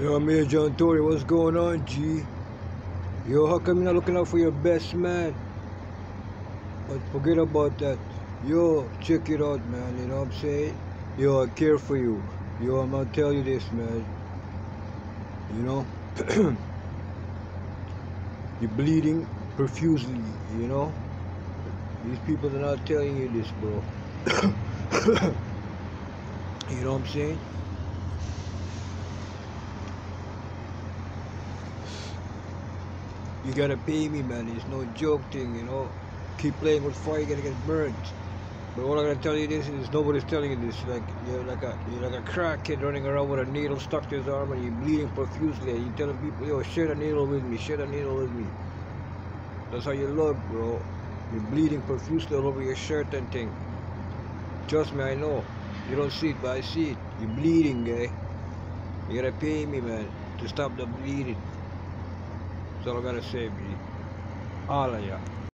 Yo, Mayor John Tory, what's going on, G? Yo, how come you're not looking out for your best man? But forget about that. Yo, check it out, man. You know what I'm saying? Yo, I care for you. Yo, I'm gonna tell you this, man. You know? You're bleeding profusely, you know? These people are not telling you this, bro. you know what I'm saying? You gotta pay me, man. It's no joke thing, you know. Keep playing with fire, you're gonna get burnt. But all I'm gonna tell you this is nobody's telling you this. Like you're like a you're like a crackhead running around with a needle stuck to his arm and you're bleeding profusely. And you telling people, yo, share the needle with me, share the needle with me. That's how you look, bro. You're bleeding profusely all over your shirt and thing. Trust me, I know. You don't see it, but I see it. You're bleeding, guy. You gotta pay me, man, to stop the bleeding. That's all I gotta say, B. All of ya.